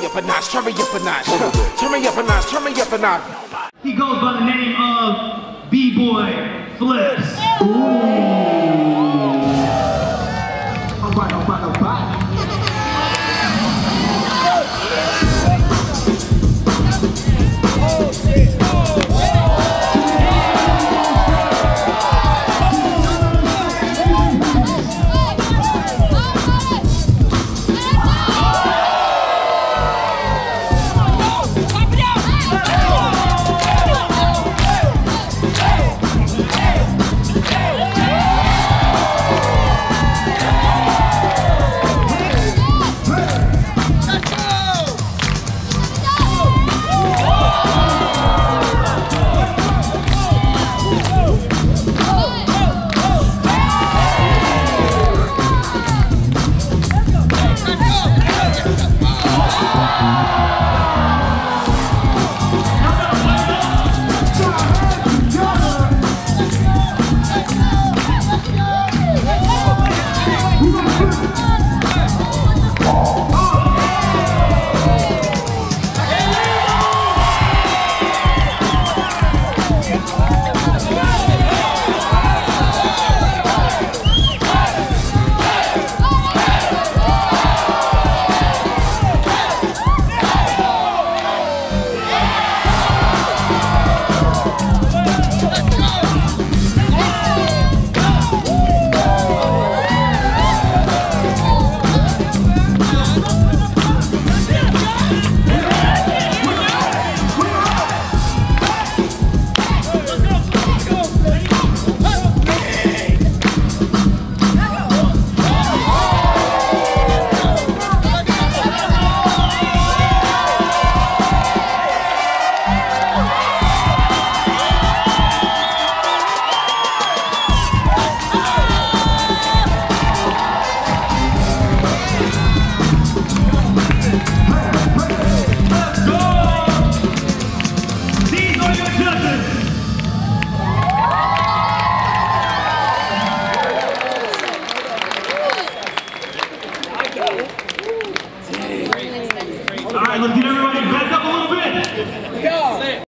me up a notch, turn me up a notch. Turn me up a notch, turn me up a notch. He goes by the name of B-Boy Flipz. Alright, All right, let's get everybody back up a little bit. Yeah.